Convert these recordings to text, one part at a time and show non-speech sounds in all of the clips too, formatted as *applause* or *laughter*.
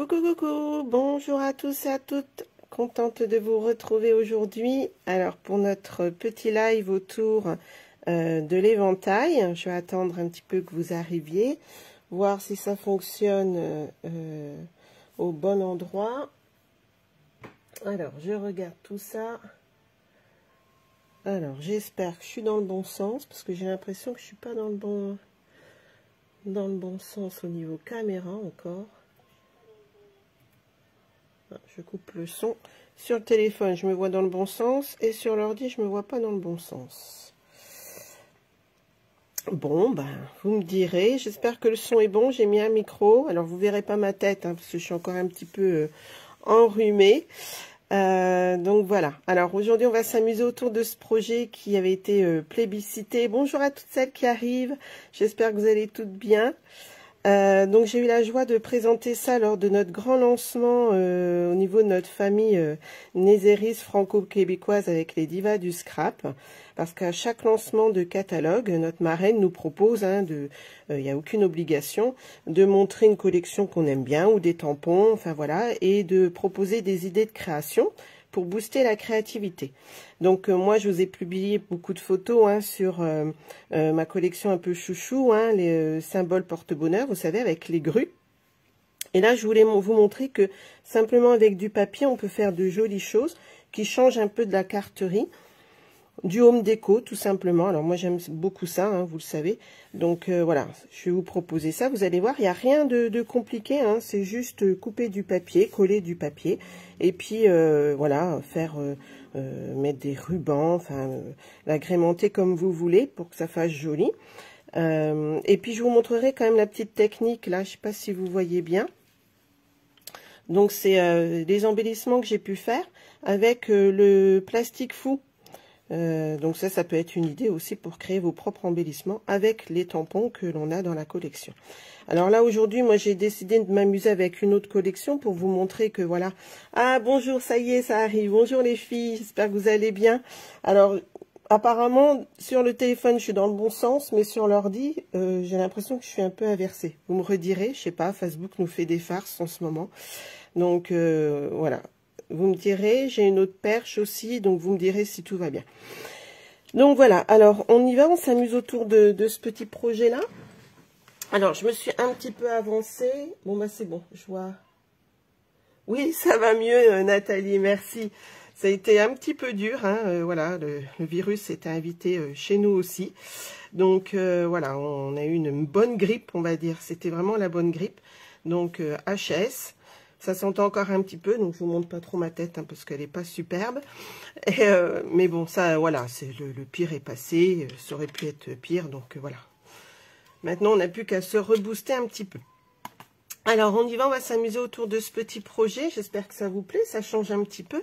Coucou, coucou, bonjour à tous et à toutes. Contente de vous retrouver aujourd'hui. Alors, pour notre petit live autour euh, de l'éventail, je vais attendre un petit peu que vous arriviez, voir si ça fonctionne euh, au bon endroit. Alors, je regarde tout ça. Alors, j'espère que je suis dans le bon sens, parce que j'ai l'impression que je suis pas dans le bon dans le bon sens au niveau caméra encore. Je coupe le son. Sur le téléphone, je me vois dans le bon sens. Et sur l'ordi, je me vois pas dans le bon sens. Bon, ben, vous me direz. J'espère que le son est bon. J'ai mis un micro. Alors, vous verrez pas ma tête, hein, parce que je suis encore un petit peu euh, enrhumée. Euh, donc voilà. Alors aujourd'hui, on va s'amuser autour de ce projet qui avait été euh, plébiscité. Bonjour à toutes celles qui arrivent. J'espère que vous allez toutes bien. Euh, donc j'ai eu la joie de présenter ça lors de notre grand lancement euh, au niveau de notre famille euh, franco-québécoise avec les divas du scrap. Parce qu'à chaque lancement de catalogue, notre marraine nous propose, hein, de, il n'y a aucune obligation, de montrer une collection qu'on aime bien ou des tampons, enfin voilà, et de proposer des idées de création pour booster la créativité. Donc euh, moi, je vous ai publié beaucoup de photos hein, sur euh, euh, ma collection un peu chouchou, hein, les symboles porte-bonheur, vous savez, avec les grues. Et là, je voulais vous montrer que simplement avec du papier, on peut faire de jolies choses qui changent un peu de la carterie du home déco tout simplement. Alors moi j'aime beaucoup ça, hein, vous le savez. Donc euh, voilà, je vais vous proposer ça. Vous allez voir, il n'y a rien de, compliqué. Hein. C'est juste couper du papier, coller du papier. Et puis euh, voilà, faire euh, mettre des rubans, enfin l'agrémenter comme vous voulez pour que ça fasse joli. et puis je vous montrerai quand même la petite technique là, je ne sais pas si vous voyez bien. Donc c'est des embellissements que j'ai pu faire avec le plastique fou euh, donc ça, ça peut être une idée aussi pour créer vos propres embellissements avec les tampons que l'on a dans la collection. Alors là, aujourd'hui, moi, j'ai décidé de m'amuser avec une autre collection pour vous montrer que voilà. Ah, bonjour, ça y est, ça arrive. Bonjour les filles, j'espère que vous allez bien. Alors, apparemment, sur le téléphone, je suis dans le bon sens, mais sur l'ordi, euh, j'ai l'impression que je suis un peu inversée. Vous me redirez, je sais pas, Facebook nous fait des farces en ce moment. Donc, euh, voilà. Vous me direz, j'ai une autre perche aussi, donc vous me direz si tout va bien. Donc voilà, alors on y va, on s'amuse autour de, ce petit projet-là. Alors, je me suis un petit peu avancée. Bon, bah c'est bon, je vois... Oui, ça va mieux, euh, Nathalie, merci. Ça a été un petit peu dur, hein, euh, voilà, le, virus s'est invité euh, chez nous aussi. Donc voilà, on a eu une bonne grippe, on va dire. C'était vraiment la bonne grippe. Donc HS. Ça s'entend encore un petit peu, donc je vous montre pas trop ma tête hein, parce qu'elle n'est pas superbe. Euh, mais bon, ça, voilà, c'est le, pire est passé. Euh, ça aurait pu être pire, donc euh, voilà. Maintenant, on n'a plus qu'à se rebooster un petit peu. Alors, on y va, on va s'amuser autour de ce petit projet. J'espère que ça vous plaît, ça change un petit peu.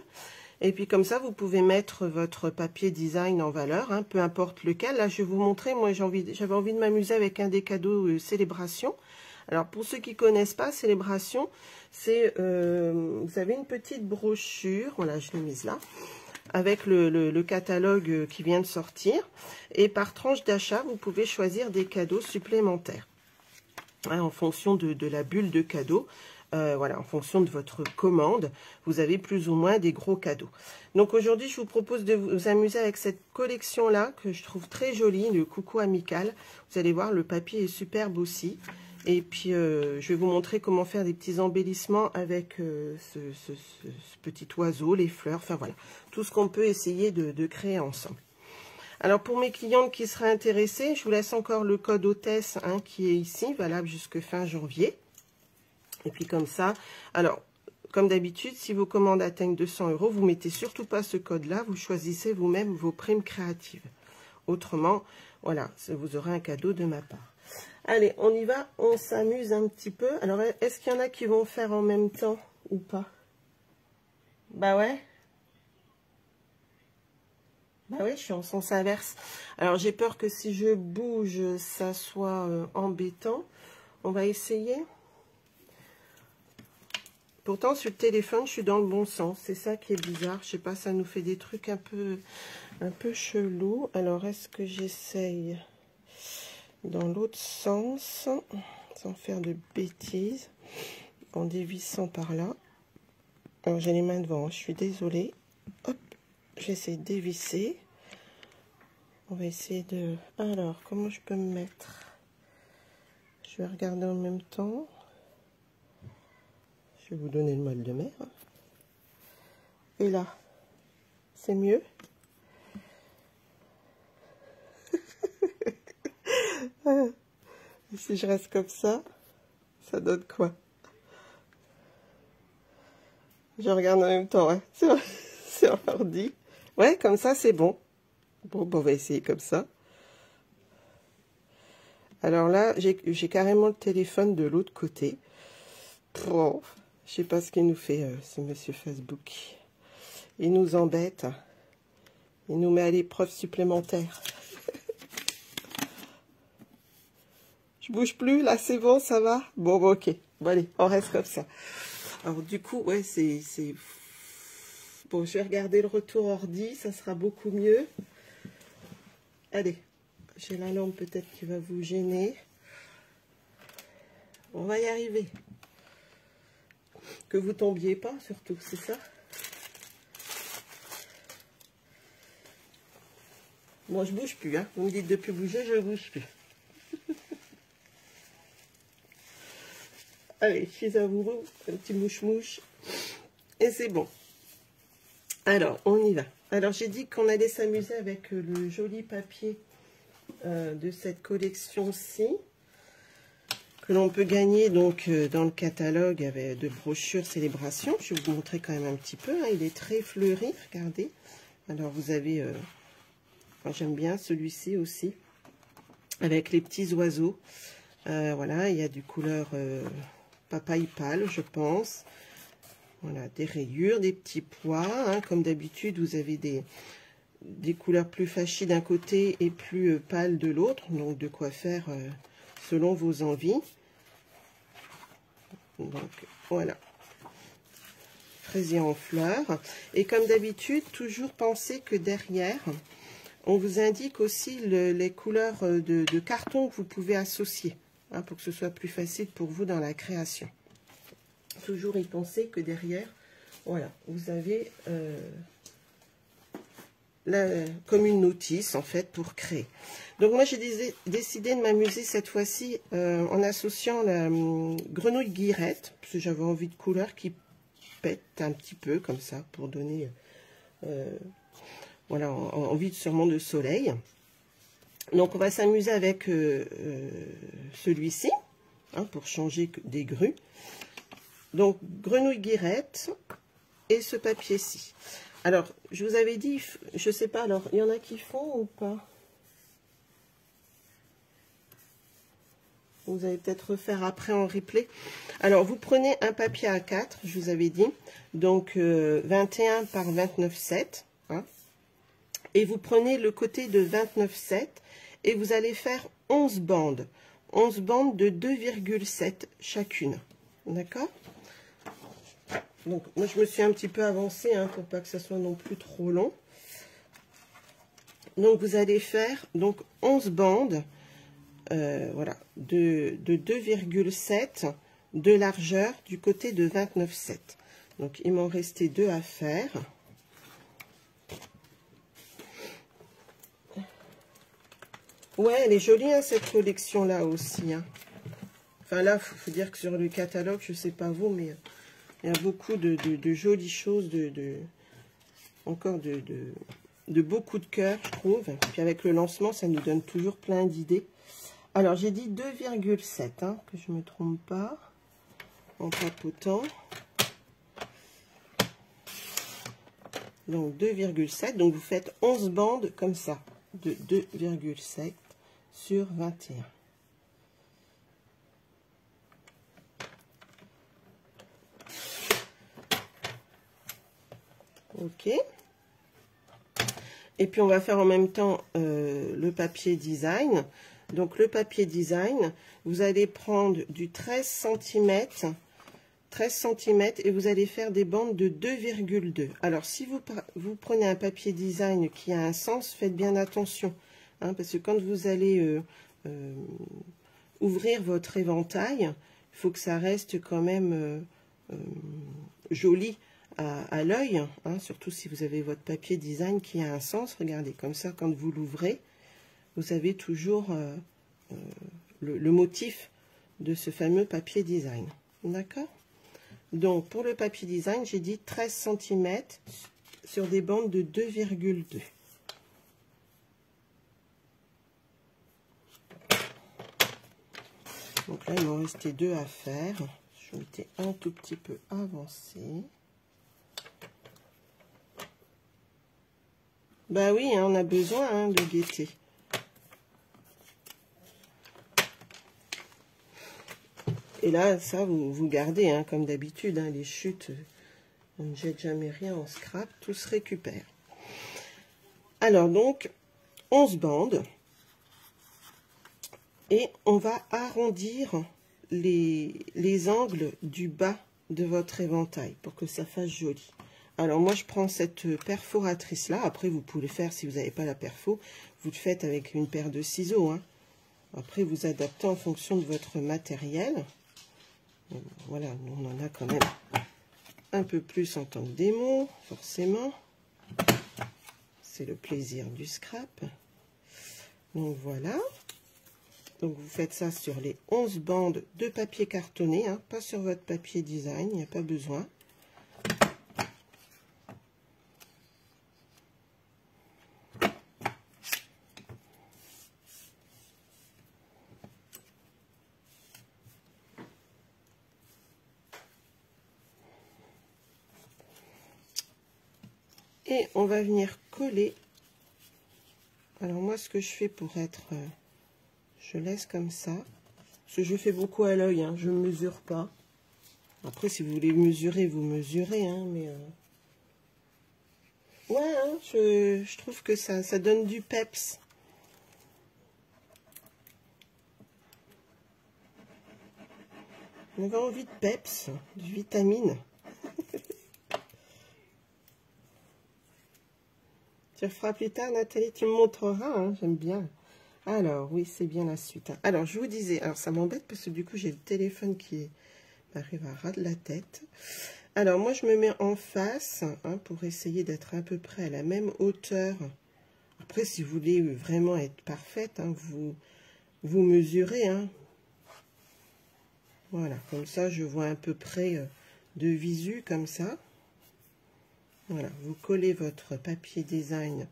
Et puis comme ça, vous pouvez mettre votre papier design en valeur, hein, peu importe lequel. Là, je vais vous montrer, moi j'avais envie, envie de m'amuser avec un des cadeaux célébration. Alors, pour ceux qui ne connaissent pas, Célébration, c'est, euh, vous avez une petite brochure, voilà, je l'ai mise là, avec le, catalogue qui vient de sortir. Et par tranche d'achat, vous pouvez choisir des cadeaux supplémentaires hein, en fonction de, la bulle de cadeaux. Euh, voilà, en fonction de votre commande, vous avez plus ou moins des gros cadeaux. Donc aujourd'hui, je vous propose de vous amuser avec cette collection-là, que je trouve très jolie, le coucou amical. Vous allez voir, le papier est superbe aussi. Et puis, euh, je vais vous montrer comment faire des petits embellissements avec euh, ce, petit oiseau, les fleurs, enfin voilà. Tout ce qu'on peut essayer de, créer ensemble. Alors, pour mes clientes qui seraient intéressées, je vous laisse encore le code hôtesse hein, qui est ici, valable jusque fin janvier. Et puis comme ça, alors, comme d'habitude, si vos commandes atteignent 200 euros, vous mettez surtout pas ce code-là, vous choisissez vous-même vos primes créatives. Autrement, voilà, vous aurez un cadeau de ma part. Allez, on y va, on s'amuse un petit peu. Alors, est-ce qu'il y en a qui vont faire en même temps ou pas? Bah ouais. Bah oui, je suis en sens inverse. Alors, j'ai peur que si je bouge, ça soit euh, embêtant. On va essayer. Pourtant, sur le téléphone, je suis dans le bon sens. C'est ça qui est bizarre. Je sais pas, ça nous fait des trucs un peu, un peu chelous. Alors, est-ce que j'essaye? Dans l'autre sens, sans faire de bêtises. en dévissant par là. Alors j'ai les mains devant, je suis désolée. Hop, j'essaie de dévisser. On va essayer de... Alors, comment je peux me mettre? Je vais regarder en même temps. Je vais vous donner le mal de mer. Et là, c'est mieux? *laughs* si je reste comme ça, ça donne quoi? Je regarde en même temps, hein. *laughs* c'est ordi. Ouais, comme ça, c'est bon. Bon, on va essayer comme ça. Alors là, j'ai carrément le téléphone de l'autre côté. Bon, je sais pas ce qu'il nous fait, euh, ce monsieur Facebook. Il nous embête. Il nous met à l'épreuve supplémentaire. Je bouge plus, là c'est bon, ça va? Bon, ok. Bon, allez, on reste comme ça. Alors, du coup, ouais, c'est... Bon, je vais regarder le retour ordi, ça sera beaucoup mieux. Allez, j'ai la lampe peut-être qui va vous gêner. On va y arriver. Que vous tombiez pas, surtout, c'est ça? Moi, je bouge plus, hein. Vous me dites de plus bouger, je bouge plus. *laughs* Allez, je suis amoureux, un petit mouche-mouche. Et c'est bon. Alors, on y va. Alors, j'ai dit qu'on allait s'amuser avec le joli papier euh, de cette collection-ci, que l'on peut gagner donc euh, dans le catalogue avec de brochures célébration. Je vais vous montrer quand même un petit peu. Hein. Il est très fleuri, regardez. Alors, vous avez... Euh, j'aime bien celui-ci aussi, avec les petits oiseaux. voilà, il y a du couleur papaye pâle, je pense. Voilà, des rayures, des petits pois. Hein. comme d'habitude, vous avez des, couleurs plus fâchées d'un côté et plus euh, pâles de l'autre. Donc, de quoi faire euh, selon vos envies. Donc, voilà. Fraisier en fleurs. Et comme d'habitude, toujours pensez que derrière, on vous indique aussi les couleurs euh, de carton que vous pouvez associer. Hein, pour que ce soit plus facile pour vous dans la création. Toujours y penser que derrière, voilà, vous avez euh, comme une notice en fait pour créer. Donc moi j'ai décidé de m'amuser cette fois-ci euh, en associant la hum, grenouille guirette, parce que j'avais envie de couleurs qui pètent un petit peu comme ça pour donner euh, voilà, envie sûrement de soleil. Donc on va s'amuser avec euh, euh, celui-ci, hein, pour changer des grues. Donc grenouille guirette et ce papier-ci. Alors, je vous avais dit, je sais pas, alors, il y en a qui font ou pas? Vous allez peut-être refaire après en replay. Alors, vous prenez un papier A4, je vous avais dit, donc 21 euh, par 29,7. Hein, et vous prenez le côté de 29,7 et vous allez faire 11 bandes. 11 bandes de 2,7 chacune. D'accord? Donc, moi, je me suis un petit peu avancée hein, pour pas que ça soit non plus trop long. Donc, vous allez faire donc 11 bandes euh, voilà, de, de 2,7 de largeur du côté de 29,7. Donc, il m'en restait deux à faire. Ouais, elle est jolie, hein, cette collection-là aussi. Hein. Enfin, là, il faut, dire que sur le catalogue, je ne sais pas vous, mais il y a beaucoup de, jolies choses, de, encore de, de, beaucoup de cœur, je trouve. Puis avec le lancement, ça nous donne toujours plein d'idées. Alors, j'ai dit 2,7, hein, que je ne me trompe pas, en papotant. Donc, 2,7. Donc, vous faites 11 bandes comme ça, de 2,7 sur 21. Ok. Et puis, on va faire en même temps euh, le papier design. Donc, le papier design, vous allez prendre du 13 cm, 13 cm et vous allez faire des bandes de 2,2. Alors, si vous, vous prenez un papier design qui a un sens, faites bien attention. Hein, parce que quand vous allez euh, euh, ouvrir votre éventail, il faut que ça reste quand même joli à, l'œil, hein, surtout si vous avez votre papier design qui a un sens. Regardez, comme ça, quand vous l'ouvrez, vous avez toujours le, motif de ce fameux papier design. D'accord? Donc, pour le papier design, j'ai dit 13 cm sur des bandes de 2,2. Donc là, il m'en restait deux à faire. Je m'étais un tout petit peu avancé. Bah oui, hein, on a besoin hein, de gaieté. Et là, ça, vous, gardez, hein, comme d'habitude, les chutes, on ne jette jamais rien en scrap, tout se récupère. Alors donc, 11 bandes. Et on va arrondir les, les angles du bas de votre éventail pour que ça fasse joli. Alors moi je prends cette perforatrice là, après vous pouvez le faire si vous n'avez pas la perfo, vous le faites avec une paire de ciseaux. Hein. Après vous adaptez en fonction de votre matériel. Voilà, on en a quand même un peu plus en tant que démo, forcément. C'est le plaisir du scrap. Donc voilà. Donc vous faites ça sur les 11 bandes de papier cartonné, hein, pas sur votre papier design, il n'y a pas besoin. Et on va venir coller. Alors moi, ce que je fais pour être... Je laisse comme ça. Parce que je fais beaucoup à l'œil, hein, je ne mesure pas. Après, si vous voulez mesurer, vous mesurez, hein, mais... Euh, ouais, hein, je, trouve que ça, donne du peps. On avait envie de peps, de vitamine. *laughs* Tu le feras plus tard, Nathalie, tu me montreras, hein, j'aime bien. Alors, oui, c'est bien la suite. Hein. Alors, je vous disais, alors ça m'embête parce que du coup, j'ai le téléphone qui m'arrive à ras de la tête. Alors, moi, je me mets en face hein, pour essayer d'être à peu près à la même hauteur. Après, si vous voulez vraiment être parfaite, vous, vous mesurez. Voilà, comme ça, je vois à peu près euh, de visu, comme ça. Voilà, vous collez votre papier design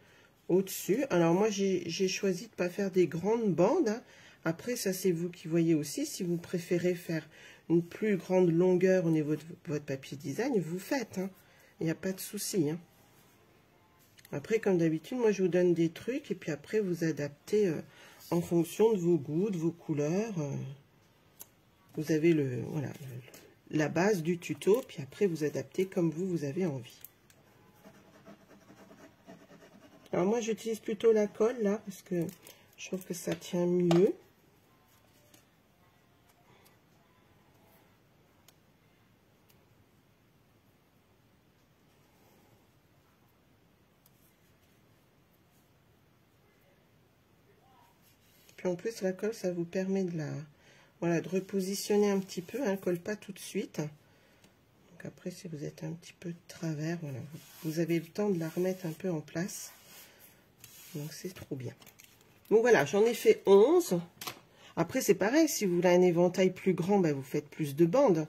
au-dessus. Alors moi, j'ai choisi de ne pas faire des grandes bandes. Hein. Après, ça c'est vous qui voyez aussi. Si vous préférez faire une plus grande longueur au niveau de votre papier design, vous faites. Hein. Il n'y a pas de souci. Hein. Après, comme d'habitude, moi je vous donne des trucs et puis après vous adaptez euh, en fonction de vos goûts, de vos couleurs. Euh. vous avez le voilà la base du tuto, puis après vous adaptez comme vous, vous avez envie. Alors moi j'utilise plutôt la colle là parce que je trouve que ça tient mieux. Puis en plus la colle ça vous permet de la voilà de repositionner un petit peu, ne colle pas tout de suite. Donc après si vous êtes un petit peu de travers, voilà, vous avez le temps de la remettre un peu en place. Donc, c'est trop bien. Donc, voilà, j'en ai fait 11. Après, c'est pareil. Si vous voulez un éventail plus grand, ben, vous faites plus de bandes.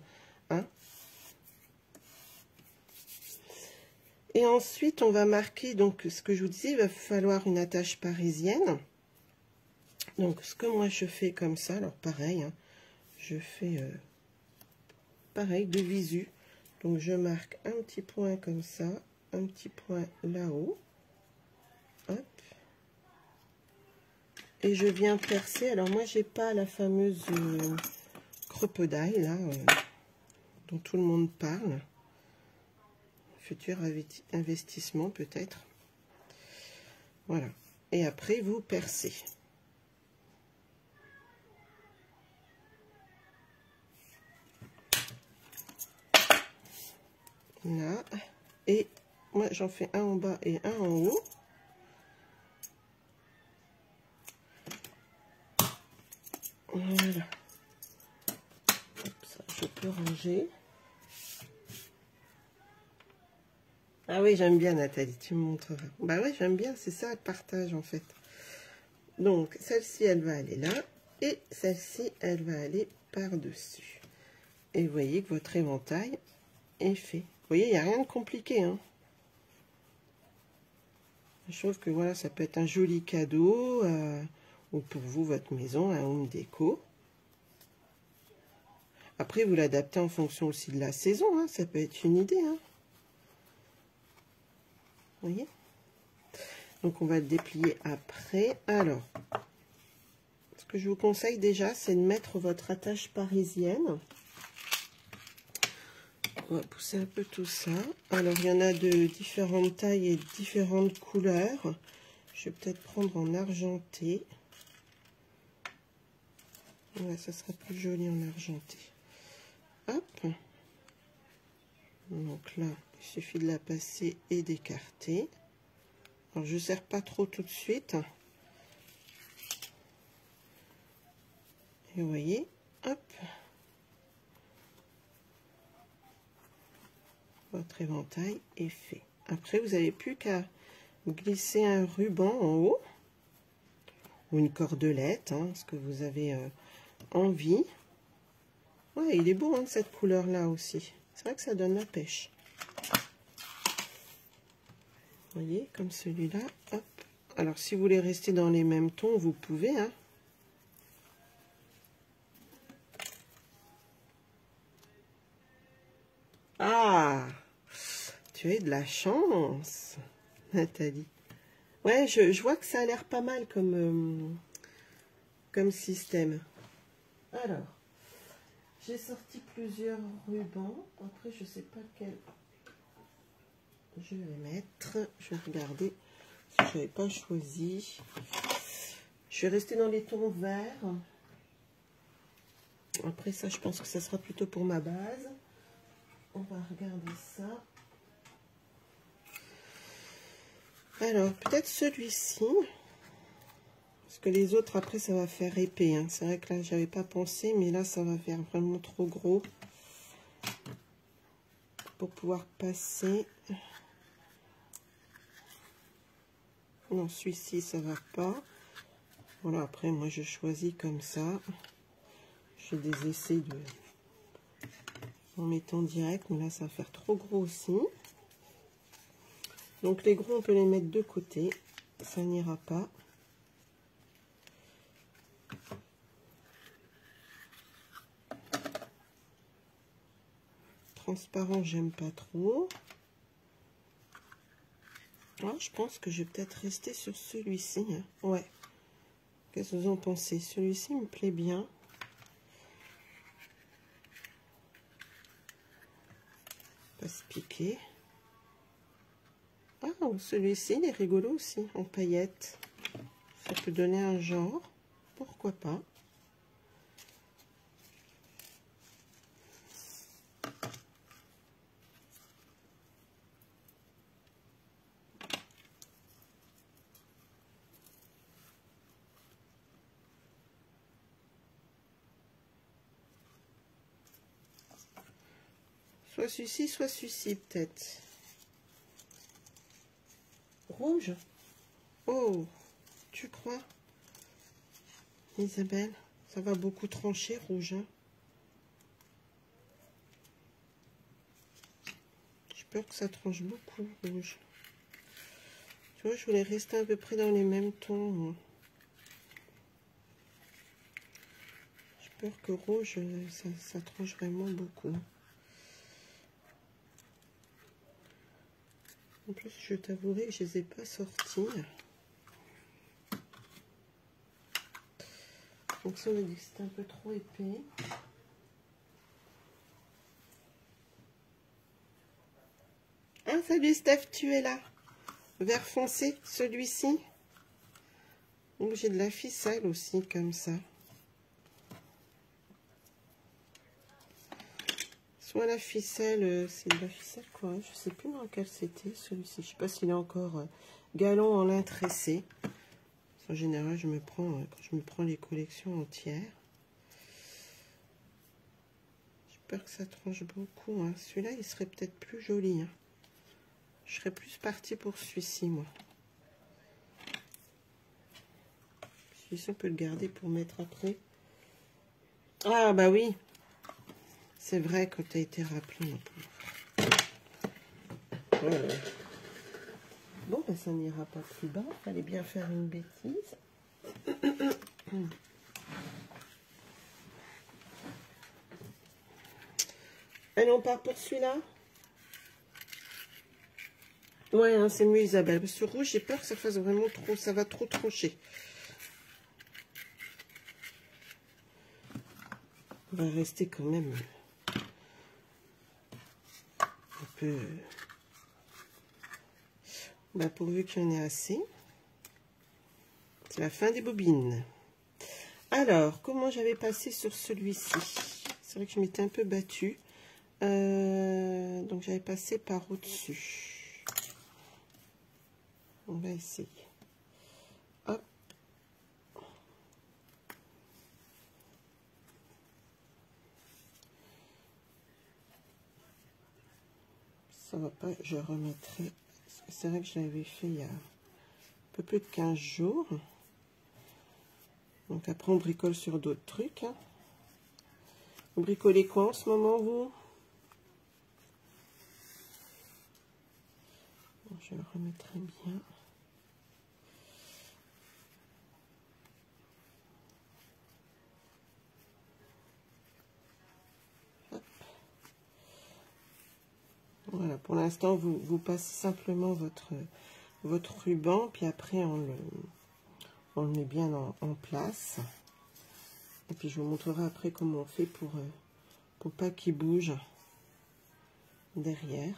Hein. Et ensuite, on va marquer, donc, ce que je vous disais, il va falloir une attache parisienne. Donc, ce que moi, je fais comme ça, alors pareil, hein, je fais euh, pareil, de visu. Donc, je marque un petit point comme ça, un petit point là-haut. Hop et je viens percer. Alors moi, j'ai pas la fameuse euh, là, euh, dont tout le monde parle. Futur investissement peut-être. Voilà. Et après, vous percez. Là. Et moi, j'en fais un en bas et un en haut. Voilà. peu rangé. Ah oui, j'aime bien Nathalie, tu me montreras. Bah oui, j'aime bien, c'est ça le partage en fait. Donc, celle-ci, elle va aller là. Et celle-ci, elle va aller par-dessus. Et vous voyez que votre éventail est fait. Vous voyez, il n'y a rien de compliqué. Hein. Je trouve que voilà, ça peut être un joli cadeau. Euh, ou pour vous, votre maison, un home déco. Après, vous l'adaptez en fonction aussi de la saison. Hein. Ça peut être une idée. Hein. Voyez? Donc, on va le déplier après. Alors, ce que je vous conseille déjà, c'est de mettre votre attache parisienne. On va pousser un peu tout ça. Alors, il y en a de différentes tailles et différentes couleurs. Je vais peut-être prendre en argenté. Ça sera plus joli en argenté. Hop. Donc là, il suffit de la passer et d'écarter. Alors, je serre pas trop tout de suite. Et vous voyez, hop. Votre éventail est fait. Après, vous n'avez plus qu'à glisser un ruban en haut. Ou une cordelette, hein, ce que vous avez... Euh, envie. Ouais, il est beau, hein, cette couleur-là aussi. C'est vrai que ça donne la pêche. Vous voyez, comme celui-là. Alors, si vous voulez rester dans les mêmes tons, vous pouvez. Hein. Ah Tu as de la chance, Nathalie. Ouais, je, vois que ça a l'air pas mal comme, euh, comme système. Alors, j'ai sorti plusieurs rubans. Après, je ne sais pas quel je vais mettre. Je vais regarder si je n'avais pas choisi. Je vais rester dans les tons verts. Après ça, je pense que ça sera plutôt pour ma base. On va regarder ça. Alors, peut-être celui-ci. Les autres, après, ça va faire épais. Hein. C'est vrai que là, j'avais pas pensé, mais là, ça va faire vraiment trop gros. Pour pouvoir passer. Non, celui-ci, ça va pas. Voilà, après, moi, je choisis comme ça. Je des essais de... En mettant direct, mais là, ça va faire trop gros aussi. Donc, les gros, on peut les mettre de côté. Ça n'ira pas. Transparent, j'aime pas trop. Ah, je pense que je vais peut-être rester sur celui-ci. Hein. Ouais. Qu'est-ce que vous en pensez? Celui-ci me plaît bien. Pas se piquer. Ah, celui-ci, il est rigolo aussi, en paillettes. Ça peut donner un genre. Pourquoi pas? Soit celui-ci, soit celui-ci, peut-être. Rouge? Oh, tu crois? Isabelle, ça va beaucoup trancher, rouge. Hein? J'ai peur que ça tranche beaucoup, rouge. Tu vois, je voulais rester à peu près dans les mêmes tons. J'ai peur que rouge, ça, ça tranche vraiment beaucoup. En plus, je t'avouerai que je ne les ai pas sortis. Donc ça, on a dit que c'était un peu trop épais. Ah, salut Steph, tu es là. Vert foncé, celui-ci. Donc j'ai de la ficelle aussi, comme ça. La ficelle, euh, c'est la ficelle quoi Je sais plus dans quel c'était celui-ci. Je sais pas s'il est encore euh, galon en lin tressé. En général, je me prends, euh, quand je me prends les collections entières. Je sais peur que ça tranche beaucoup. Hein. Celui-là, il serait peut-être plus joli. Hein. Je serais plus partie pour celui-ci, moi. Celui-ci, on peut le garder pour mettre après. Ah, bah oui. C'est vrai que tu as été rappelé. Bon, ben, ça n'ira pas plus bas. Fallait bien faire une bêtise. *coughs* Allez, on part pour celui-là Ouais, hein, c'est mieux Isabelle. Parce que rouge, j'ai peur que ça fasse vraiment trop... Ça va trop trancher. On va rester quand même un peu... Bah, pourvu qu'il y en ait assez. C'est la fin des bobines. Alors, comment j'avais passé sur celui-ci? C'est vrai que je m'étais un peu battue. Euh, donc, j'avais passé par au-dessus. On va essayer. Ça va pas, je remettrai. C'est vrai que je l'avais fait il y a un peu plus de 15 jours. Donc après, on bricole sur d'autres trucs. Hein. Vous bricolez quoi en ce moment, vous? Je le remettrai bien. Voilà, pour l'instant, vous, passez simplement votre, votre ruban, puis après, on le, on le met bien en, place. Et puis je vous montrerai après comment on fait pour, euh, pour pas qu'il bouge derrière.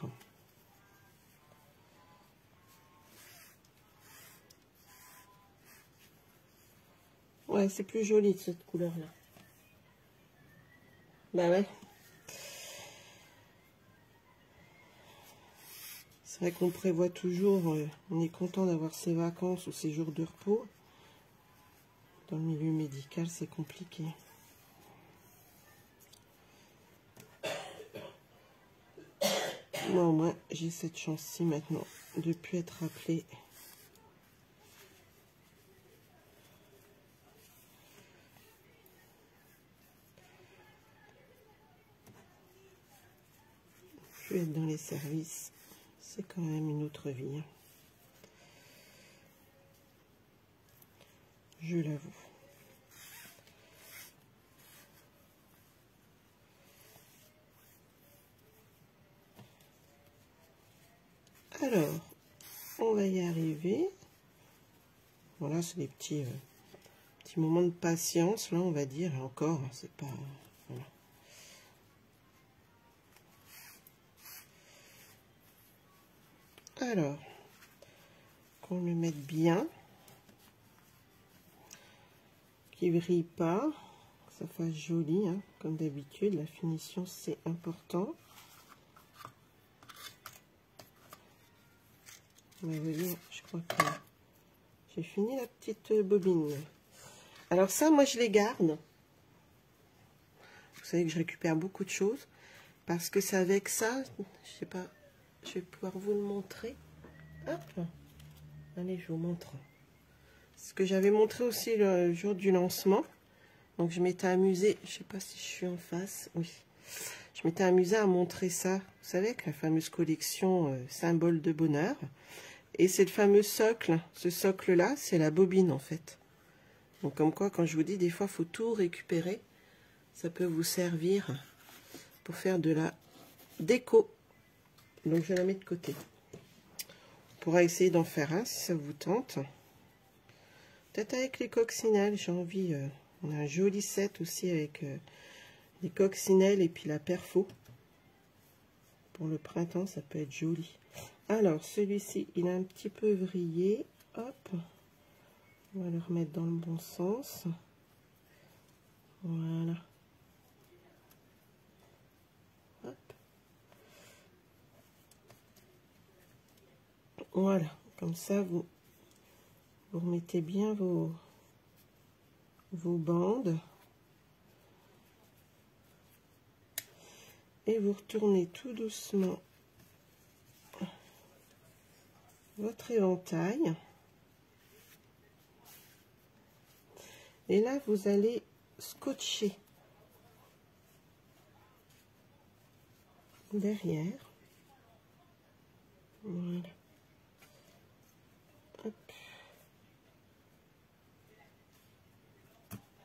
Ouais, c'est plus joli cette couleur-là. Bah ouais. C'est vrai qu'on prévoit toujours, euh, on est content d'avoir ses vacances ou ses jours de repos. Dans le milieu médical, c'est compliqué. Moi, j'ai cette chance-ci maintenant de plus être appelée. Je vais être dans les services. C'est quand même une autre vie. Hein. je l'avoue. Alors, on va y arriver. Voilà, c'est des petits, euh, petits moments de patience, là, on va dire. Encore, c'est pas... Voilà. Alors, qu'on le mette bien qui brille pas, que ça fasse joli, hein, comme d'habitude. La finition, c'est important. Vous voyez, je crois que j'ai fini la petite bobine. Alors ça, moi, je les garde. Vous savez que je récupère beaucoup de choses. Parce que c'est avec ça, je sais pas, je vais pouvoir vous le montrer. Hop. Allez, je vous montre ce que j'avais montré aussi le jour du lancement. Donc je m'étais amusée, je sais pas si je suis en face, oui. Je m'étais amusée à montrer ça, vous savez, avec la fameuse collection euh, symbole de bonheur. Et c'est le fameux socle, ce socle-là, c'est la bobine en fait. Donc comme quoi, quand je vous dis, des fois, faut tout récupérer. Ça peut vous servir pour faire de la déco. Donc je la mets de côté. On pourra essayer d'en faire un si ça vous tente. Peut-être avec les coccinelles, j'ai envie. Euh, on a un joli set aussi avec euh, les coccinelles et puis la perfo. Pour le printemps, ça peut être joli. Alors, celui-ci, il a un petit peu vrillé. Hop. On va le remettre dans le bon sens. Voilà. Voilà. Comme ça, vous vous remettez bien vos, vos bandes. Et vous retournez tout doucement votre éventail. Et là, vous allez scotcher derrière.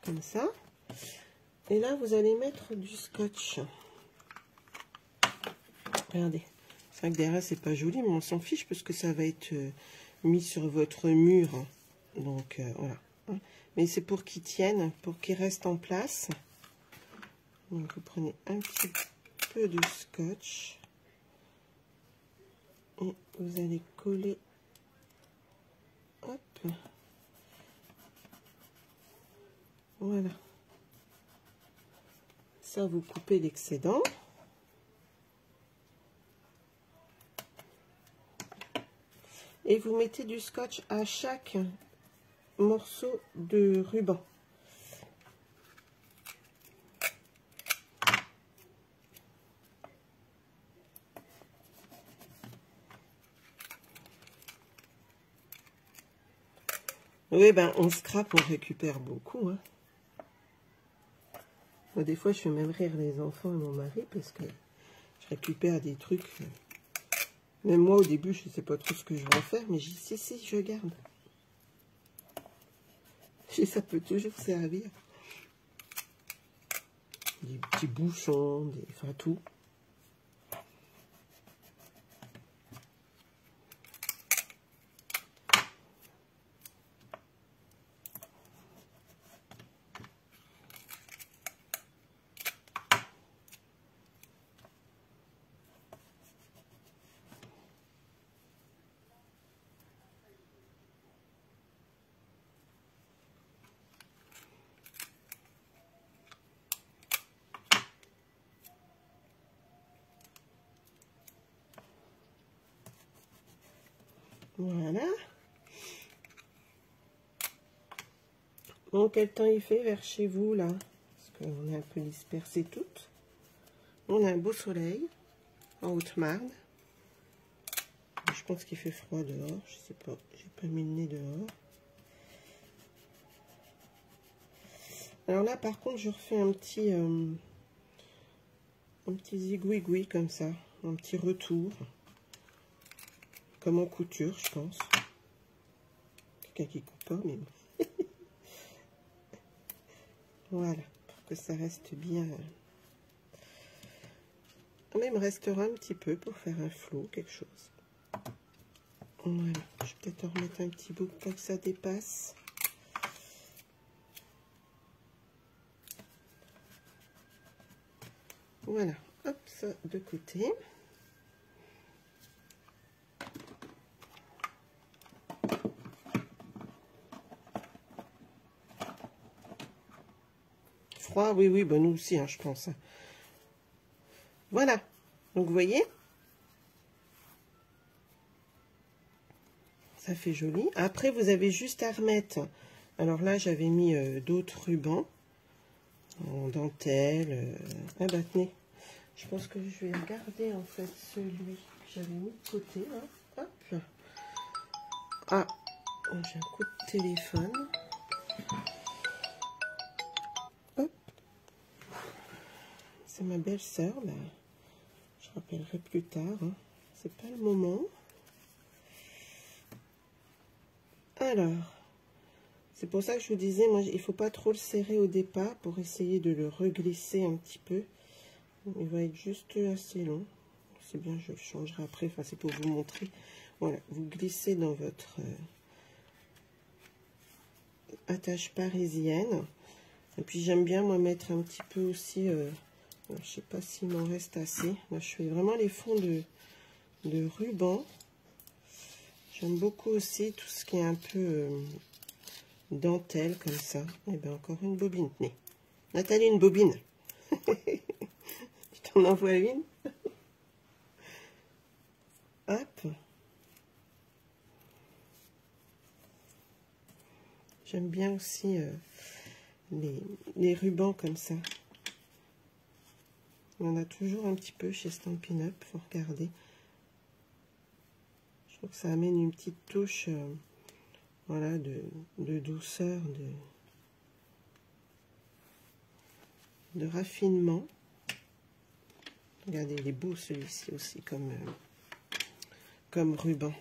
Comme ça. Et là, vous allez mettre du scotch. Regardez. C'est vrai que derrière, c'est pas joli, mais on s'en fiche parce que ça va être euh, mis sur votre mur. Donc, euh, voilà. Mais c'est pour qu'il tienne, pour qu'il reste en place. Donc, vous prenez un petit peu de scotch. Et vous allez coller. Hop. Voilà. Ça, vous coupez l'excédent. Et vous mettez du scotch à chaque morceau de ruban. Oui, ben, on scrape, on récupère beaucoup. Hein. Des fois, je fais même rire les enfants et mon mari parce que je récupère des trucs. Même moi, au début, je ne sais pas trop ce que je vais en faire, mais si, si, je garde. *laughs* Et ça peut toujours servir. Des petits bouchons, des, enfin tout. Voilà. Bon, quel temps il fait vers chez vous, là? Parce qu'on est un peu dispersé toutes. On a un beau soleil en Haute-Marne. Je pense qu'il fait froid dehors. Je sais pas. J'ai pas mis le nez dehors. Alors là, par contre, je refais un petit... Euh, un petit zigouigoui comme ça. Un petit retour comme en couture, je pense. Quelqu'un qui coupe pas, mais *laughs* voilà, pour que ça reste bien. Mais il me restera un petit peu pour faire un flot, quelque chose. Voilà, je vais peut-être en remettre un petit bout pour que ça dépasse. Voilà, hop, ça de côté. Oui, oui, ben nous aussi, hein, je pense. Voilà. Donc, vous voyez? Ça fait joli. Après, vous avez juste à remettre. Alors là, j'avais mis euh, d'autres rubans en dentelle. Euh, ah bah je pense que je vais regarder en fait celui que j'avais mis de côté. Hop. Ah, oh, j'ai un coup de téléphone. C'est ma belle-sœur. Bah, je rappellerai plus tard. Hein. C'est pas le moment. Alors, c'est pour ça que je vous disais, moi, il faut pas trop le serrer au départ pour essayer de le reglisser un petit peu. Il va être juste assez long. C'est bien, je le changerai après. Enfin, c'est pour vous montrer. Voilà, vous glissez dans votre euh, attache parisienne. Et puis, j'aime bien, moi, mettre un petit peu aussi... Euh, je ne sais pas s'il m'en reste assez. Je fais vraiment les fonds de, de ruban. J'aime beaucoup aussi tout ce qui est un peu euh, dentelle, comme ça. Et eh bien, encore une bobine. Tenez. Nathalie, une bobine. *laughs* je t'en envoie une? *laughs* Hop. J'aime bien aussi euh, les rubans comme ça. Il y en a toujours un petit peu chez Stampin' Up, faut regarder. Je trouve que ça amène une petite touche euh, voilà, de, douceur, de, raffinement. Regardez, il est beau celui-ci aussi comme, euh, comme ruban.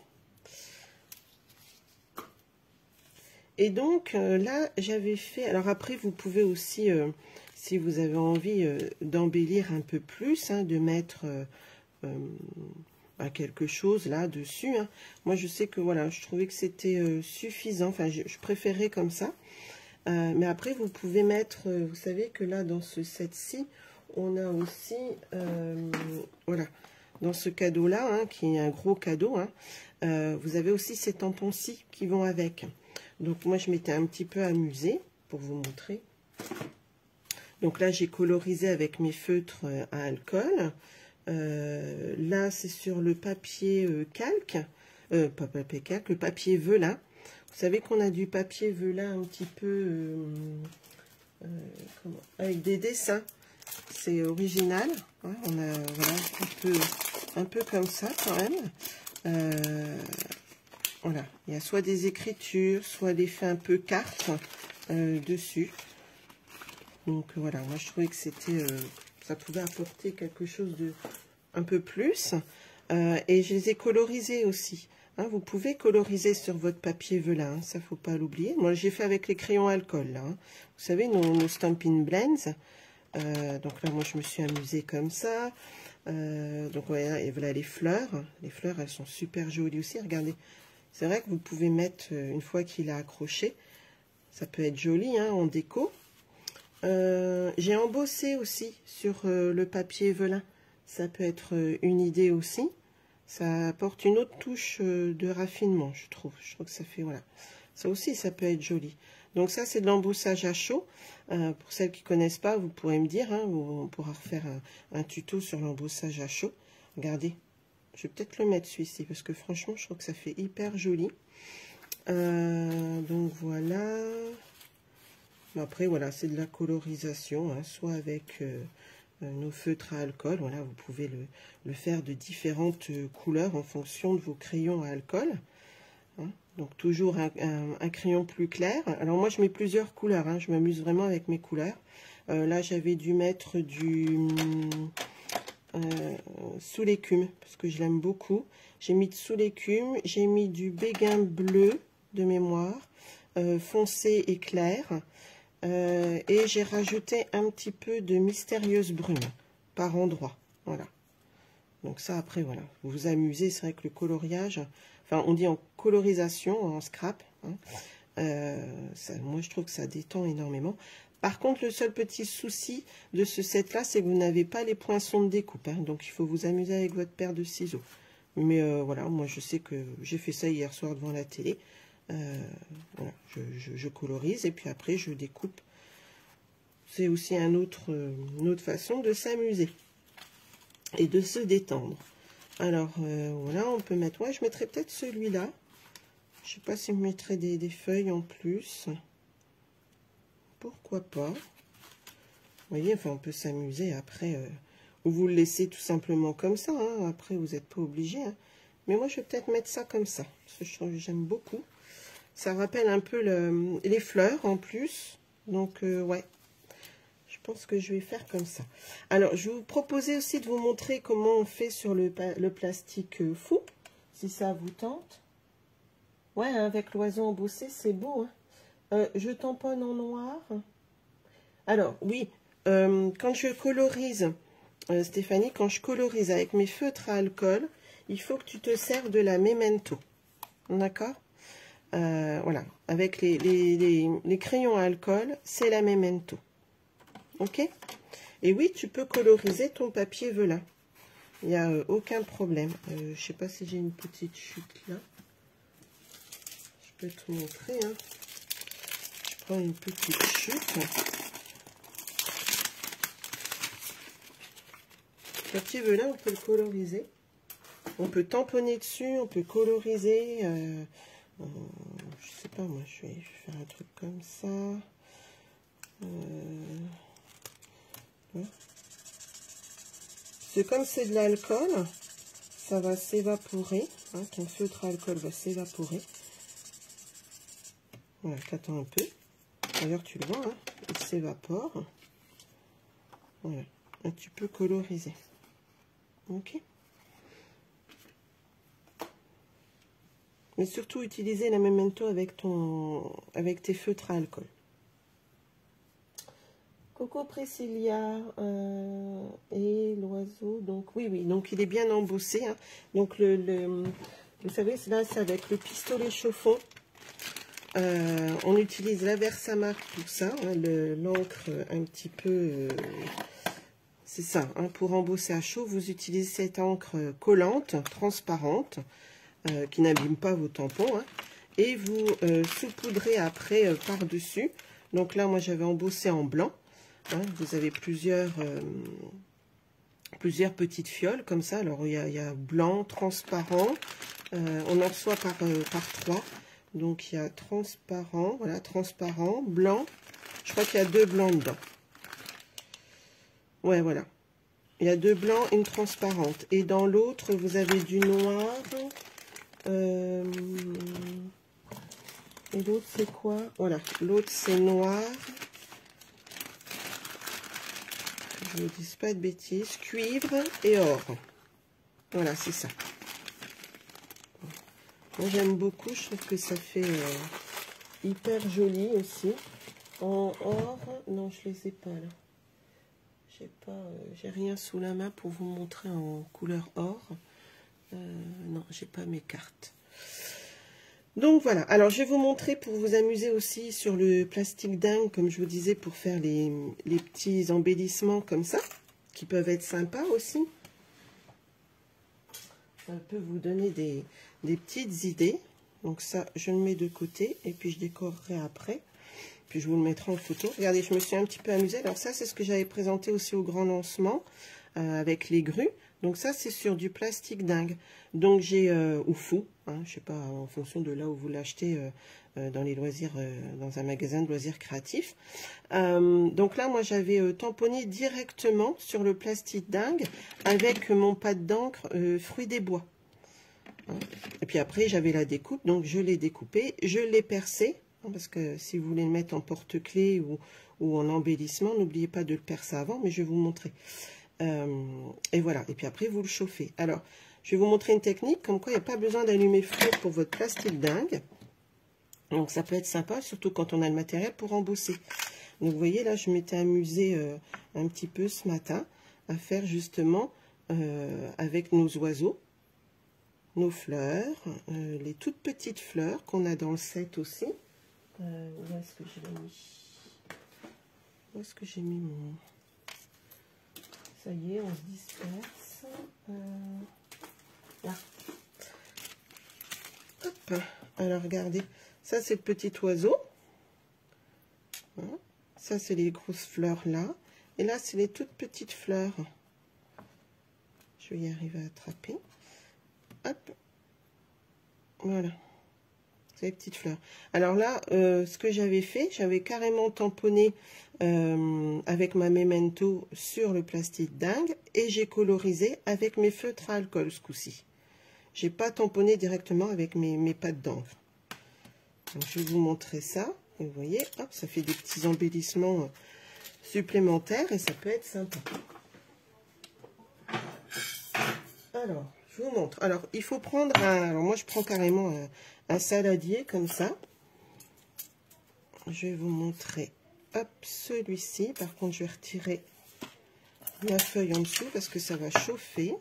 Et donc euh, là, j'avais fait... Alors après, vous pouvez aussi, si vous avez envie d'embellir un peu plus, hein, de mettre bah, quelque chose là dessus. Hein. Moi, je sais que voilà, je trouvais que c'était suffisant. Enfin, je, préférais comme ça. mais après, vous pouvez mettre... vous savez que là, dans ce set-ci, on a aussi, euh, voilà, dans ce cadeau-là, hein, qui est un gros cadeau, euh, vous avez aussi ces tampons-ci qui vont avec. Donc moi, je m'étais un petit peu amusée pour vous montrer. Donc là, j'ai colorisé avec mes feutres euh, à alcool. là, c'est sur le papier calque, pas papier calque, le papier velin. Vous savez qu'on a du papier velin un petit peu avec des dessins c'est original. Hein, on a un, peu, un peu comme ça quand même. Euh, voilà, il y a soit des écritures, soit des faits un peu cartes euh, dessus. Donc voilà, moi je trouvais que c'était, euh, ça pouvait apporter quelque chose de un peu plus. et je les ai colorisés aussi. Hein. vous pouvez coloriser sur votre papier velin, hein, ça faut pas l'oublier. Moi j'ai fait avec les crayons alcool. Là, Vous savez, nos, nos Stampin' Blends. Euh, donc là, moi, je me suis amusée comme ça. Euh, donc voilà, et voilà les fleurs. Les fleurs, elles sont super jolies aussi. Regardez, c'est vrai que vous pouvez mettre, euh, une fois qu'il a accroché, ça peut être joli hein, en déco. J'ai embossé aussi sur le papier velin. Ça peut être une idée aussi. Ça apporte une autre touche de raffinement, je trouve. Je trouve que ça fait, voilà. Ça aussi, ça peut être joli. Donc ça, c'est de l'embossage à chaud. Euh, pour celles qui ne connaissent pas, vous pourrez me dire, hein, on pourra refaire un, tuto sur l'embossage à chaud. Regardez, je vais peut-être le mettre celui-ci, parce que franchement, je trouve que ça fait hyper joli. Euh, donc voilà. Après, voilà, c'est de la colorisation, hein, soit avec euh, nos feutres à alcool. Voilà, vous pouvez le, faire de différentes couleurs en fonction de vos crayons à alcool. Hein. Donc toujours un, crayon plus clair. Alors moi je mets plusieurs couleurs, hein. je m'amuse vraiment avec mes couleurs. Euh, là j'avais dû mettre du euh, sous l'écume parce que je l'aime beaucoup. J'ai mis de sous l'écume, j'ai mis du béguin bleu de mémoire, euh, foncé et clair. Et j'ai rajouté un petit peu de mystérieuse brune par endroit. Voilà. Donc ça après voilà, vous vous amusez, c'est vrai que le coloriage, enfin on dit en colorisation, en scrap, hein, euh, moi je trouve que ça détend énormément. Par contre, le seul petit souci de ce set-là, c'est que vous n'avez pas les poinçons de découpe. Hein, donc, il faut vous amuser avec votre paire de ciseaux. Mais euh, voilà, moi, je sais que j'ai fait ça hier soir devant la télé. Euh, je, colorise et puis après, je découpe. C'est aussi un autre, une autre façon de s'amuser et de se détendre. Alors, euh, voilà, on peut mettre... Ouais, je mettrai peut-être celui-là. Je sais pas si je mettrai des, feuilles en plus. Pourquoi pas? Vous voyez, enfin, on peut s'amuser après. Euh, ou vous le laissez tout simplement comme ça. Hein. Après, vous n'êtes pas obligé. Hein. Mais moi, je vais peut-être mettre ça comme ça. Parce que j'aime beaucoup. Ça rappelle un peu les fleurs en plus. Donc, euh, ouais, pense que je vais faire comme ça. Alors, je vous proposer aussi de vous montrer comment on fait sur le, plastique euh, fou, si ça vous tente. Ouais, hein, avec l'oiseau embossé, c'est beau. Hein. Euh, je tamponne en noir. Alors, oui, quand je colorise, Stéphanie, quand je colorise avec mes feutres à alcool, il faut que tu te serves de la Memento. D'accord? Voilà, avec les, crayons à alcool, c'est la Memento. Ok? Et oui, tu peux coloriser ton papier velin. Il n'y a euh, aucun problème. Euh, je ne sais pas si j'ai une petite chute là. Je peux te montrer. Hein. Je prends une petite chute. Papier velin, on peut le coloriser. On peut tamponner dessus, on peut coloriser. Euh, je sais pas, moi, je vais faire un truc comme ça. Euh, C'est comme c'est de l'alcool, ça va s'évaporer. Hein, ton feutre alcool va s'évaporer. Voilà, t'attends un peu. D'ailleurs, tu le vois, hein, il s'évapore. Voilà, un petit peu colorisé. Ok Mais surtout, utiliser la memento avec, ton, avec tes feutres à alcool. Coco Priscilla euh, et l'oiseau. Donc, oui, oui. Donc, il est bien embossé. Hein. Donc, le, vous savez, là, c'est avec le pistolet chauffant. Euh, on utilise la Versamark pour ça. Hein, L'encre un petit peu... Euh, c'est ça. Hein, pour embosser à chaud, vous utilisez cette encre collante, transparente. Euh, qui n'abîme pas vos tampons. Hein. et vous euh, saupoudrez après euh, par-dessus. Donc là, moi, j'avais embossé en blanc. Hein. vous avez plusieurs, plusieurs petites fioles comme ça. Alors, il y a, blanc, transparent. on en reçoit par, par trois. Donc, il y a transparent, voilà, transparent, blanc. Je crois qu'il y a deux blancs dedans. Ouais, voilà. Il y a deux blancs une transparente. Et dans l'autre, vous avez du noir, euh, et l'autre, c'est quoi? Voilà, l'autre, c'est noir. Je ne dis pas de bêtises. Cuivre et or. Voilà, c'est ça. Moi, j'aime beaucoup. Je trouve que ça fait euh, hyper joli aussi. En or, non, je les ai pas là. J'ai pas, euh, j'ai rien sous la main pour vous montrer en couleur or. Euh, non, j'ai pas mes cartes. Donc voilà, alors je vais vous montrer pour vous amuser aussi sur le plastique dingue, comme je vous disais, pour faire les, petits embellissements comme ça, qui peuvent être sympas aussi. Ça peut vous donner des, petites idées. Donc ça, je le mets de côté et puis je décorerai après. Puis je vous le mettrai en photo. Regardez, je me suis un petit peu amusée. Alors ça, c'est ce que j'avais présenté aussi au grand lancement euh, avec les grues. Donc ça, c'est sur du plastique dingue. Donc j'ai, euh, ou fou, hein, je sais pas, en fonction de là où vous l'achetez euh, euh, dans les loisirs, dans un magasin de loisirs créatifs. donc là, moi, j'avais tamponné directement sur le plastique dingue avec mon pâte d'encre fruit des bois. Hein. Et puis après, j'avais la découpe, donc je l'ai découpé, je l'ai percé, hein, parce que si vous voulez le mettre en porte-clés ou en embellissement, n'oubliez pas de le percer avant, mais je vais vous montrer. Euh, et voilà, et puis après vous le chauffez. Alors, je vais vous montrer une technique comme quoi il n'y a pas besoin d'allumer four pour votre plastique dingue. Donc ça peut être sympa, surtout quand on a le matériel pour embosser. Donc vous voyez là, je m'étais amusée euh, un petit peu ce matin à faire justement euh, avec nos oiseaux, nos fleurs, les toutes petites fleurs qu'on a dans le set aussi. où est-ce que j'ai mis? Où est-ce que j'ai mis mon... Ça y est, on se disperse. Euh, là. Hop. Alors, regardez. Ça, c'est le petit oiseau. Ça, c'est les grosses fleurs là. Et là, c'est les toutes petites fleurs. Je vais y arriver à attraper. Hop. Voilà petites fleurs. Alors là, euh, ce que j'avais fait, j'avais carrément tamponné euh, avec ma Memento sur le plastique dingue et j'ai colorisé avec mes feutres à alcool ce coup-ci. J'ai pas tamponné directement avec mes, pâtes d'encre. je vais vous montrer ça. vous voyez, ça fait des petits embellissements supplémentaires et ça peut être sympa. Alors, je vous montre. Alors, il faut prendre un... Alors, moi, je prends carrément un, un saladier comme ça. Je vais vous montrer celui-ci. Par contre, je vais retirer la feuille en dessous parce que ça va chauffer.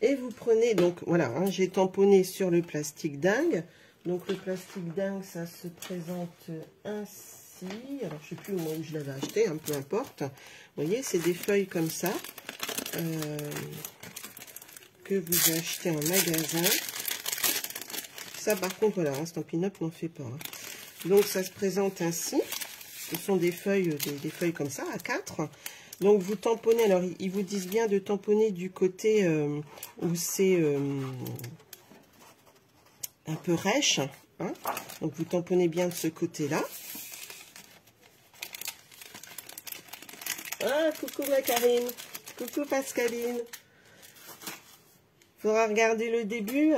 Et vous prenez, donc voilà, hein, j'ai tamponné sur le plastique dingue. Donc le plastique dingue, ça se présente ainsi. Alors je ne sais plus où je l'avais acheté, hein, peu importe. Vous voyez, c'est des feuilles comme ça. Euh, que vous achetez en magasin. Ça, par contre, voilà, un Stampin' Up n'en fait pas. Hein. Donc, ça se présente ainsi. Ce sont des feuilles, des, feuilles comme ça, à 4. Donc, vous tamponnez. Alors, ils vous disent bien de tamponner du côté euh, où c'est euh, un peu rêche. Hein. Donc, vous tamponnez bien de ce côté-là. Ah, coucou ma Karine. Coucou Pascaline. Faudra regarder le début.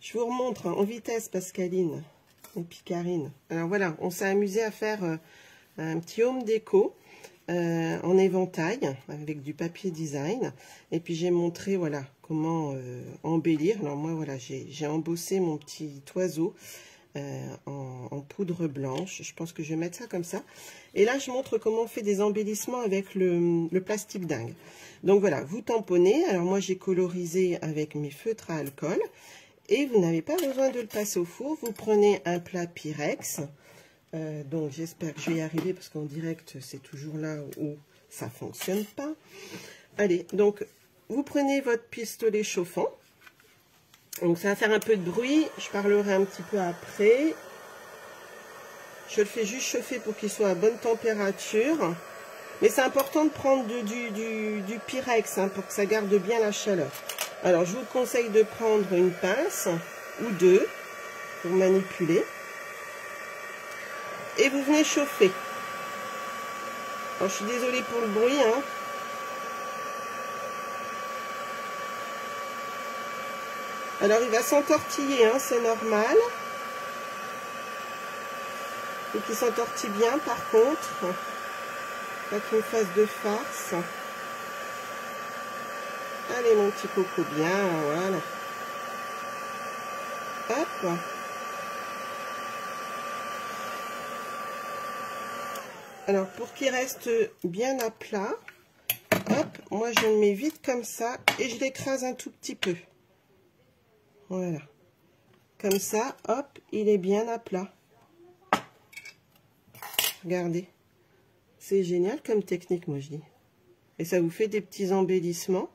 Je vous remontre en vitesse Pascaline et puis Karine. Alors voilà, on s'est amusé à faire euh, un petit home déco euh, en éventail avec du papier design. Et puis j'ai montré voilà comment euh, embellir. Alors moi voilà, j'ai embossé mon petit oiseau en, poudre blanche. Je pense que je vais mettre ça comme ça. Et là, je montre comment on fait des embellissements avec le, le plastique dingue. Donc voilà, vous tamponnez. Alors moi, j'ai colorisé avec mes feutres à alcool. Et vous n'avez pas besoin de le passer au four. Vous prenez un plat Pyrex. Euh, donc j'espère que je vais y arriver parce qu'en direct, c'est toujours là où ça ne fonctionne pas. Allez, donc vous prenez votre pistolet chauffant. Donc ça va faire un peu de bruit. Je parlerai un petit peu après. Je le fais juste chauffer pour qu'il soit à bonne température. Mais c'est important de prendre du, Pyrex hein, pour que ça garde bien la chaleur. Alors, je vous conseille de prendre une pince ou deux pour manipuler. Et vous venez chauffer. Alors, je suis désolée pour le bruit. Hein. Alors, il va s'entortiller, hein, c'est normal. Et qu'il s'entortille bien, par contre. Pas qu'il fasse de farce. Allez, mon petit coco, bien, voilà. Hop. Alors, pour qu'il reste bien à plat, hop, moi je le mets vite comme ça et je l'écrase un tout petit peu. Voilà. Comme ça, hop, il est bien à plat. Regardez. C'est génial comme technique, moi je dis. Et ça vous fait des petits embellissements.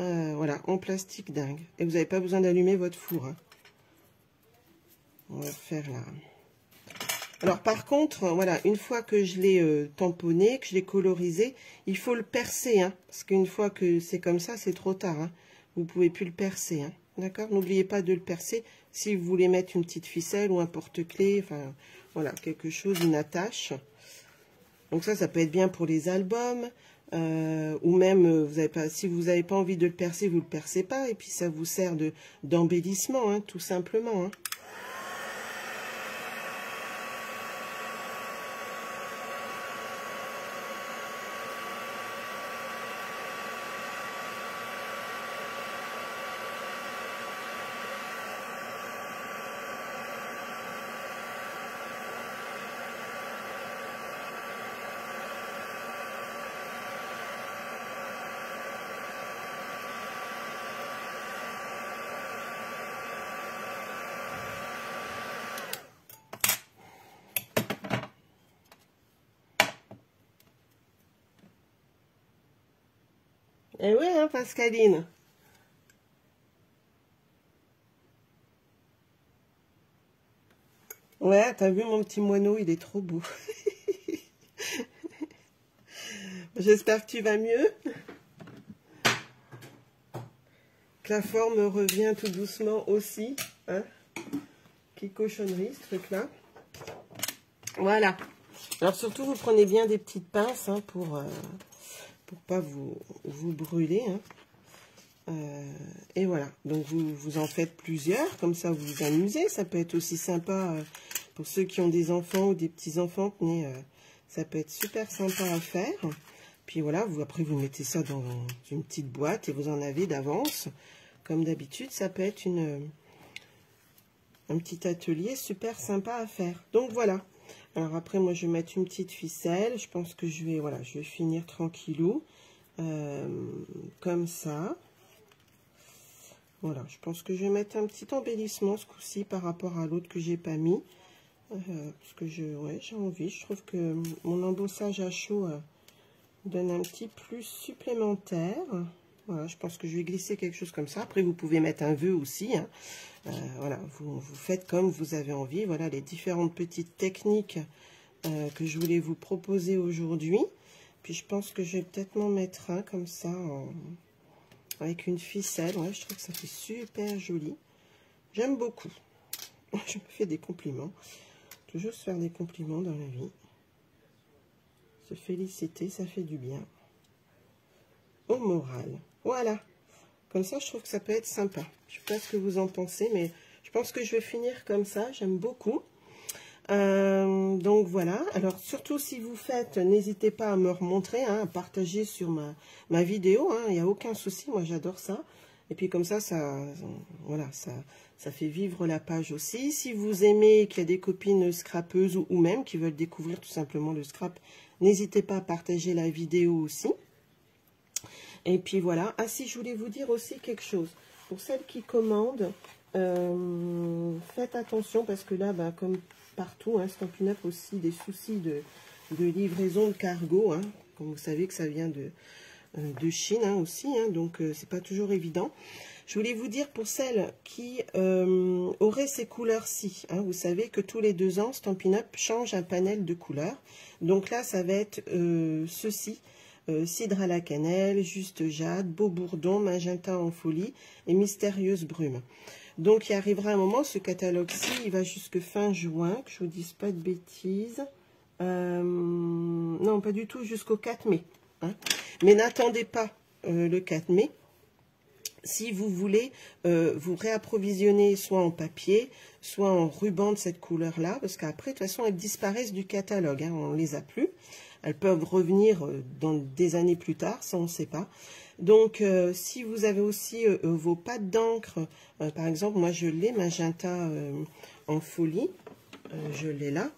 Euh, voilà, en plastique dingue. Et vous n'avez pas besoin d'allumer votre four. Hein. On va faire là. Alors par contre, voilà, une fois que je l'ai euh, tamponné, que je l'ai colorisé, il faut le percer. Hein, parce qu'une fois que c'est comme ça, c'est trop tard. Hein. Vous ne pouvez plus le percer. Hein, D'accord? N'oubliez pas de le percer si vous voulez mettre une petite ficelle ou un porte-clés. Enfin, voilà, quelque chose, une attache. Donc ça, ça peut être bien pour les albums. Euh, ou même, euh, si vous n'avez pas envie de le percer, vous ne le percez pas. Et puis ça vous sert d'embellissement, hein, tout simplement. Hein. Eh oui, hein, Pascaline. Ouais, t'as vu mon petit moineau, il est trop beau. *laughs* J'espère que tu vas mieux. Que la forme revient tout doucement aussi. Hein Qui cochonnerie, ce truc-là. Voilà. Alors surtout, vous prenez bien des petites pinces hein, pour... Euh, pour pas vous, vous brûler. Hein. Euh, et voilà, donc vous, vous en faites plusieurs, comme ça vous vous amusez. Ça peut être aussi sympa euh, pour ceux qui ont des enfants ou des petits-enfants. mais euh, ça peut être super sympa à faire. Puis voilà, vous après vous mettez ça dans une petite boîte et vous en avez d'avance. Comme d'habitude, ça peut être une, un petit atelier super sympa à faire. Donc voilà, alors après, moi, je vais mettre une petite ficelle. Je pense que je vais, voilà, je vais finir tranquillou. Euh, comme ça. Voilà, je pense que je vais mettre un petit embellissement ce coup-ci par rapport à l'autre que j'ai pas mis. Euh, parce que j'ai envie. Je trouve que mon embossage à chaud euh, donne un petit plus supplémentaire. Voilà, je pense que je vais glisser quelque chose comme ça. Après, vous pouvez mettre un vœu aussi. Hein. Euh, voilà, vous, vous, faites comme vous avez envie. Voilà les différentes petites techniques euh, que je voulais vous proposer aujourd'hui. Puis je pense que je vais peut-être m'en mettre un comme ça, avec une ficelle. Ouais, je trouve que ça fait super joli. J'aime beaucoup. *laughs* Je me fais des compliments. Toujours se faire des compliments dans la vie. Se féliciter, ça fait du bien. Au moral. Voilà. Comme ça, je trouve que ça peut être sympa. Je ne sais pas ce que vous en pensez, mais je pense que je vais finir comme ça. J'aime beaucoup. Euh, donc voilà, alors surtout si vous faites, n'hésitez pas à me remontrer, hein, à partager sur ma, vidéo, hein. il n'y a aucun souci, moi j'adore ça. Et puis comme ça, ça, voilà, ça, ça fait vivre la page aussi. Si vous aimez qu'il y a des copines scrapeuses ou, même qui veulent découvrir tout simplement le scrap, n'hésitez pas à partager la vidéo aussi. Et puis voilà. Ah si, je voulais vous dire aussi quelque chose. Pour celles qui commandent, euh, faites attention parce que là, bah, comme partout, hein, Stampin' Up aussi des soucis de, livraison de cargo. Hein. Comme vous savez que ça vient de, euh, de Chine hein, aussi, hein, donc euh, c'est pas toujours évident. Je voulais vous dire pour celles qui euh, auraient ces couleurs-ci, vous savez que tous les deux ans, Stampin' Up change un panel de couleurs. Donc là, ça va être ceci, cidre à la cannelle, juste jade, beau bourdon, magenta en folie et mystérieuse brume. Donc il arrivera un moment, ce catalogue-ci, il va jusque fin juin, que je vous dise pas de bêtises. non, pas du tout, jusqu'au 4 mai. Hein. Mais n'attendez pas euh, le 4 mai. Si vous voulez euh, vous réapprovisionner soit en papier, soit en ruban de cette couleur-là, parce qu'après, de toute façon, elles disparaissent du catalogue, hein, on ne les a plus. Elles peuvent revenir euh, dans des années plus tard, ça on ne sait pas. Donc, si vous avez aussi vos pattes d'encre, par exemple, moi je l'ai magenta en folie, je l'ai là.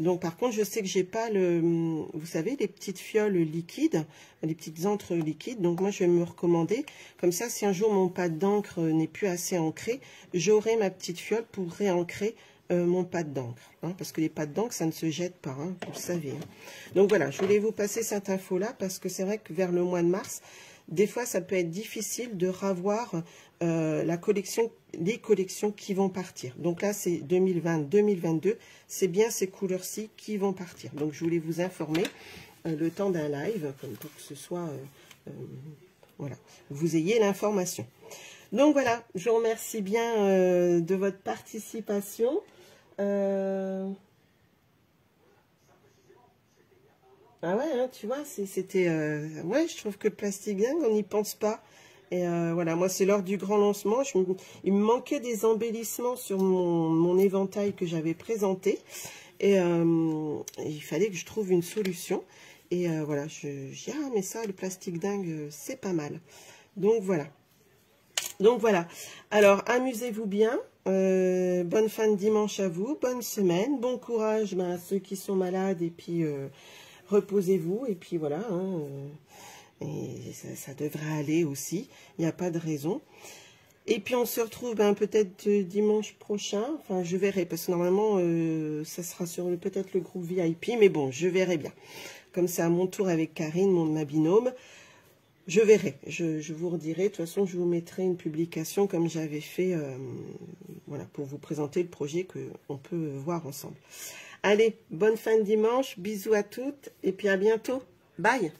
Donc, par contre, je sais que j'ai pas le, vous savez, les petites fioles liquides, les petites encres liquides. Donc, moi, je vais me recommander. Comme ça, si un jour mon pâte d'encre n'est plus assez ancré, j'aurai ma petite fiole pour réancrer euh, mon pâte d'encre. Hein, parce que les pâtes d'encre, ça ne se jette pas, hein, vous le savez. Hein. Donc, voilà, je voulais vous passer cette info-là parce que c'est vrai que vers le mois de mars, des fois, ça peut être difficile de ravoir euh, la collection, les collections qui vont partir. Donc là, c'est 2020-2022. C'est bien ces couleurs-ci qui vont partir. Donc, je voulais vous informer euh, le temps d'un live, comme pour que ce soit... Voilà, vous ayez l'information. Donc voilà, je vous remercie bien de votre participation. Ah ouais, hein, tu vois, c'était... Euh... Ouais, je trouve que le plastique dingue, on n'y pense pas. Et euh, voilà, moi, c'est lors du grand lancement. il me manquait des embellissements sur mon, éventail que j'avais présenté. Et euh, il fallait que je trouve une solution. Et euh, voilà, je, dis, ah, mais ça, le plastique dingue, c'est pas mal. Donc, voilà. Donc, voilà. Alors, amusez-vous bien. Bonne fin de dimanche à vous. Bonne semaine. Bon courage ben, à ceux qui sont malades. Et puis reposez-vous et puis voilà. Hein, euh, et ça, devrait aller aussi. Il n'y a pas de raison. Et puis on se retrouve ben, peut-être dimanche prochain. Enfin, je verrai parce que normalement, euh, ça sera sur peut-être le groupe VIP. Mais bon, je verrai bien. Comme c'est à mon tour avec Karine, mon, ma. Je verrai, je, vous redirai. De toute façon, je vous mettrai une publication comme j'avais fait euh, voilà, pour vous présenter le projet qu'on peut voir ensemble. Allez, bonne fin de dimanche, bisous à toutes et puis à bientôt. Bye